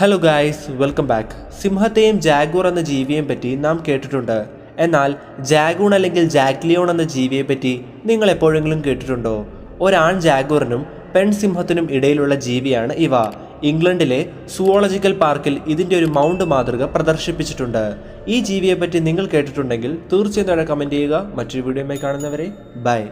Hello guys welcome back സിംഹത്തെയും jaguar എന്ന ജീവിയെയും പറ്റി നാം കേട്ടിട്ടുണ്ട്. എന്നാൽ ജാഗൂൺ അല്ലെങ്കിൽ ജാഗ്ലിയോൺ എന്ന ജീവിയെ പറ്റി നിങ്ങൾ എപ്പോഴെങ്കിലും കേട്ടിട്ടുണ്ടോ? ഒരാൺ ജാഗൂറിനും പെൺ സിംഹത്തിനും ഇടയിലുള്ള ജീവിയാണ് ഇവ. ഇംഗ്ലണ്ടിലെ സുവോളജിക്കൽ പാർക്കിൽ ഇതിന്റെ ഒരു മൗണ്ട് മാതൃക പ്രദർശിപ്പിച്ചിട്ടുണ്ട്. ഈ ജീവിയെ പറ്റി നിങ്ങൾ കേട്ടിട്ടുണ്ടെങ്കിൽ തീർച്ചയായും താഴെ കമന്റ് ചെയ്യുക. മറ്റൊരു വീഡിയോയുമായി കാണുന്നവരെ ബൈ